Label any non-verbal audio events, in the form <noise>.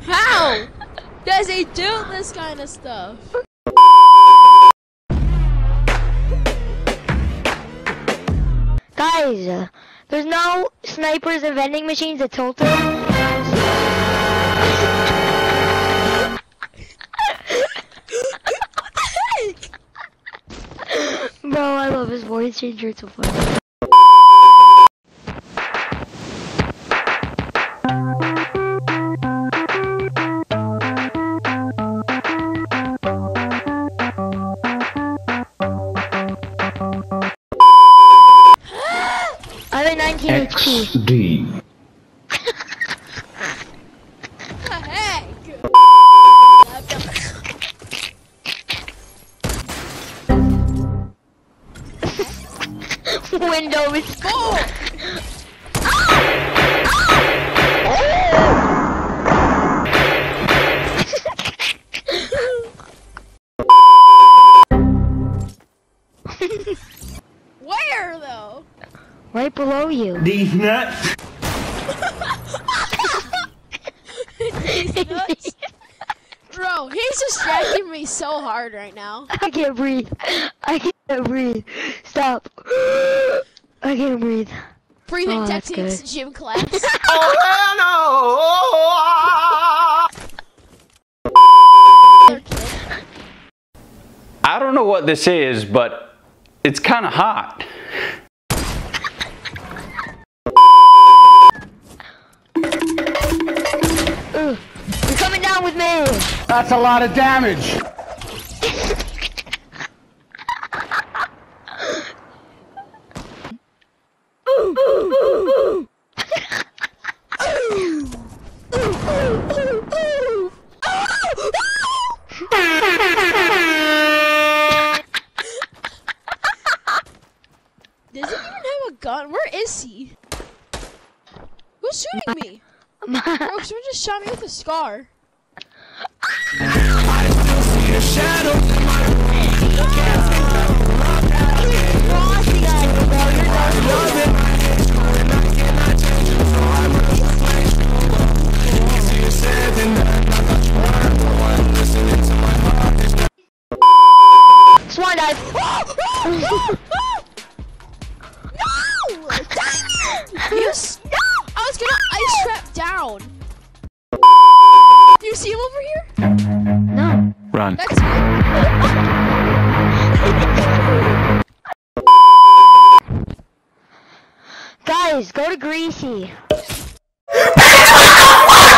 How does he do this kind of stuff? Guys, uh, there's no snipers and vending machines at Tilted. Bro, I love his voice changer. It's so funny. 1902. Windows 4! Right below you. These nuts. These nuts? <laughs> Bro, he's distracting me so hard right now. I can't breathe. I can't breathe. Stop. <gasps> I can't breathe. Breathing Oh, that's techniques, gym class. <laughs> Oh, <laughs> I don't know what this is, but it's kind of hot. With me. That's a lot of damage. Does he even have a gun? Where is he? Who's shooting me? <laughs> Bro, someone just shot me with a scar. Swan dive. <laughs> No! You was gonna ice trap down. Do you see him over here? Run. Guys, go to Greasy. <laughs>